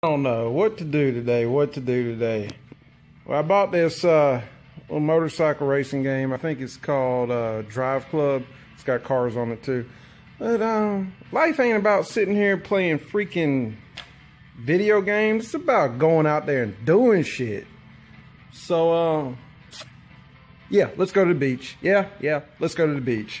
I don't know what to do today. What to do today? Well, I bought this uh, little motorcycle racing game. I think it's called uh, Drive Club. It's got cars on it too. But um, life ain't about sitting here playing freaking video games. It's about going out there and doing shit. So, um, yeah, let's go to the beach. Yeah, yeah, let's go to the beach.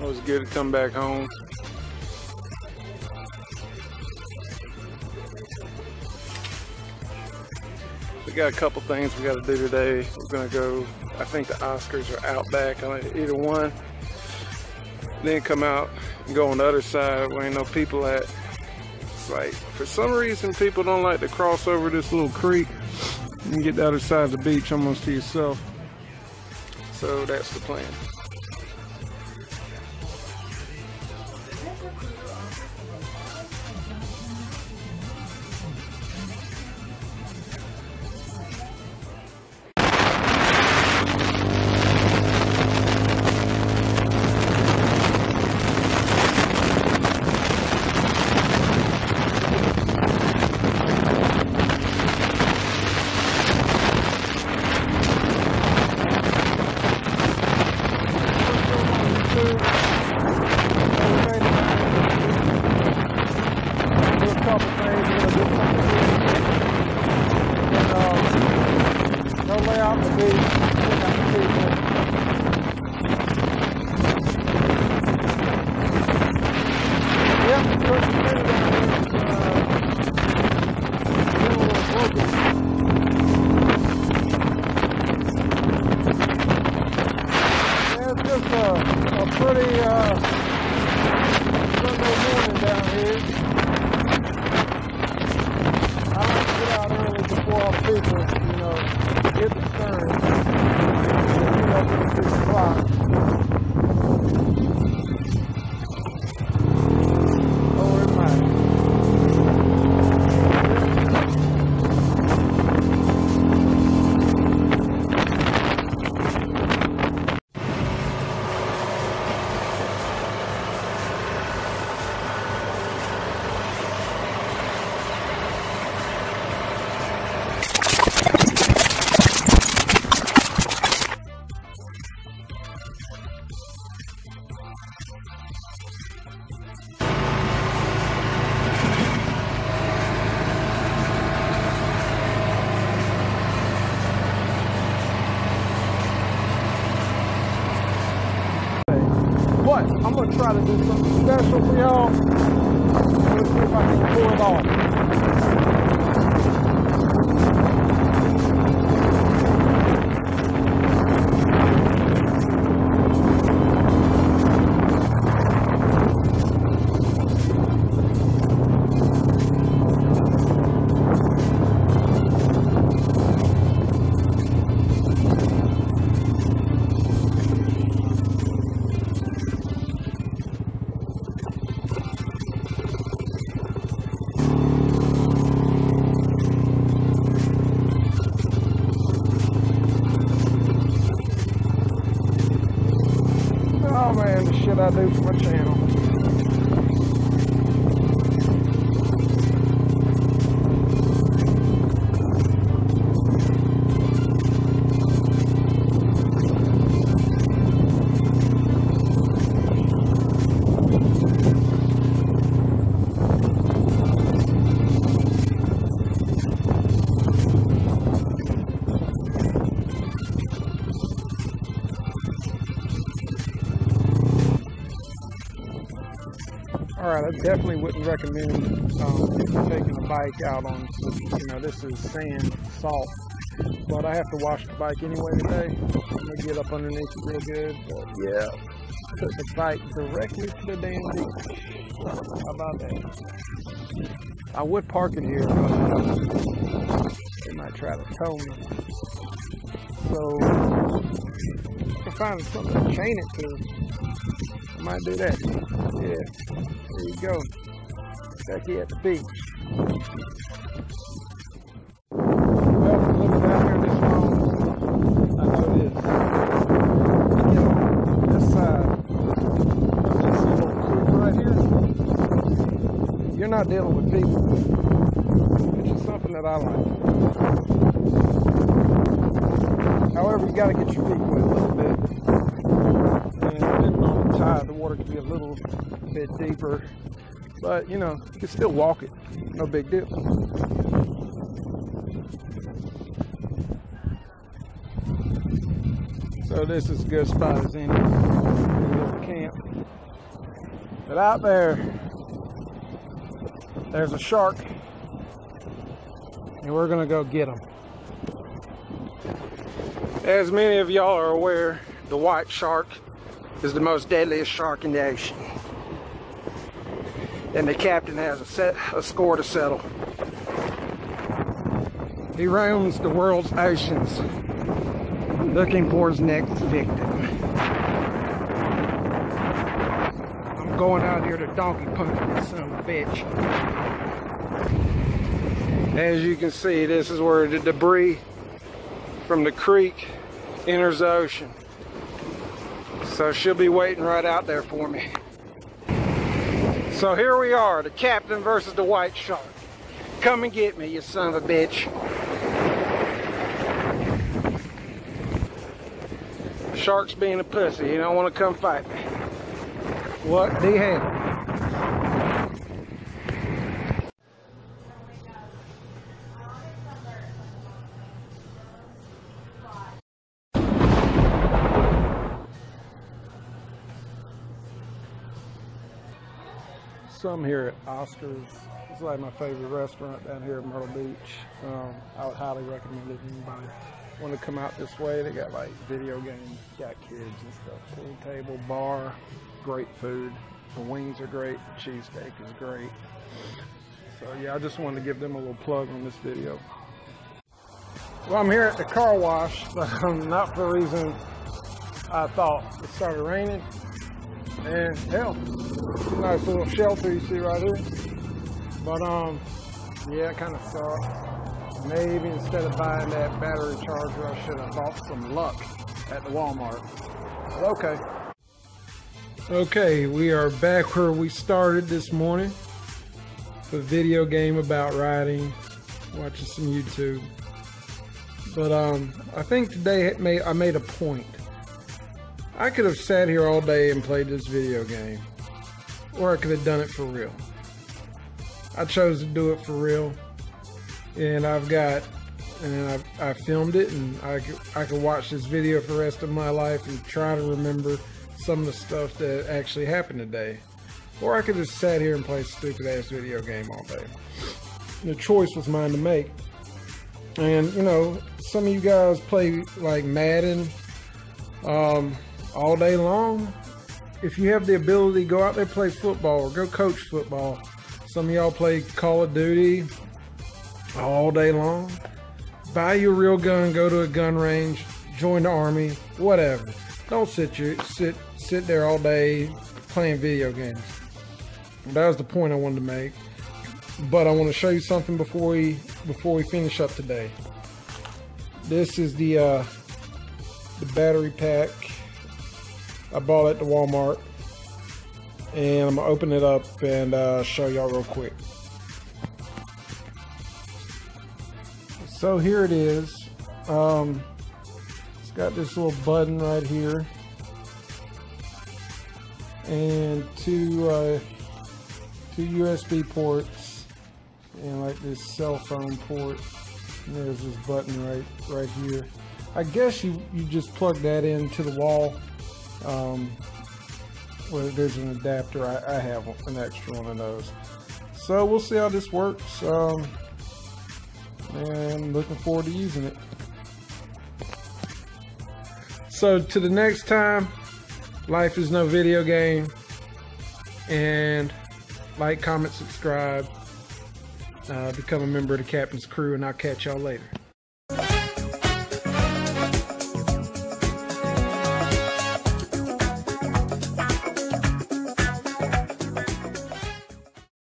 It was good to come back home. We got a couple things we got to do today. We're gonna go. I think the Oscars are out back on either one. Then come out and go on the other side where ain't no people at. It's like for some reason people don't like to cross over this little creek and get the other side of the beach almost to yourself. So that's the plan. Out the beach, I'm gonna try to do something special for y'all. Let's see if I can pull it off. All right, I definitely wouldn't recommend um, taking a bike out on, you know, this is sand, salt. But I have to wash the bike anyway today. I'm gonna get up underneath it real good. But yeah, put the bike directly to the damn beach. How about that? I would park it here, but they might try to tow me. So, if I find something to chain it to, I might do that. Yeah. There you go. Becky at the beach. Down here this I you're not dealing with people. Which is something that I like. However, you gotta get your feet wet a little bit. And depending on the tide, the water can be a little bit deeper. But, you know, you can still walk it. No big deal. So this is as good spot as any. Little camp. But out there, there's a shark. And we're gonna go get him. As many of y'all are aware, the white shark is the most deadliest shark in the ocean. And the captain has a, set, a score to settle. He roams the world's oceans looking for his next victim. I'm going out here to donkey punch this son of a bitch. As you can see, this is where the debris from the creek enters the ocean. So she'll be waiting right out there for me. So here we are, the captain versus the white shark. Come and get me, you son of a bitch. The shark's being a pussy. He don't want to come fight me. What the hell? So I'm here at Oscars. It's like my favorite restaurant down here in Myrtle Beach. Um, I would highly recommend it. Anybody want to come out this way? They got like video games, got kids and stuff. Pool table, bar, great food. The wings are great. The cheesesteak is great. So yeah, I just wanted to give them a little plug on this video. Well, I'm here at the car wash, but um, not for a reason I thought. It started raining, and hell, nice little shelter you see right here. But um, yeah, it kind of sucked. Maybe instead of buying that battery charger, I should have bought some luck at the Walmart. But okay. Okay, we are back where we started this morning. A video game about riding, watching some YouTube. But um, I think today I made a point. I could have sat here all day and played this video game, or I could have done it for real. I chose to do it for real, and I've got, and I, I filmed it, and I I could watch this video for the rest of my life and try to remember some of the stuff that actually happened today. Or I could just sat here and play a stupid ass video game all day. The choice was mine to make. And you know, some of you guys play like Madden um, all day long. If you have the ability, go out there play football or go coach football. Some of y'all play Call of Duty all day long. Buy your real gun, go to a gun range, join the army, whatever. Don't sit you sit sit there all day playing video games. That was the point I wanted to make. But I want to show you something before we before we finish up today. This is the uh, the battery pack I bought it at Walmart, and I'm gonna open it up and uh, show y'all real quick. So here it is. Um, it's got this little button right here, and two uh, two USB ports, and like this cell phone port. And there's this button right right here. I guess you you just plug that into the wall. Um, well, there's an adapter. I, I, have an extra one of those. So we'll see how this works. Um, and looking forward to using it. So to the next time, life is no video game. And like, comment, subscribe. Uh, become a member of the captain's crew, and I'll catch y'all later.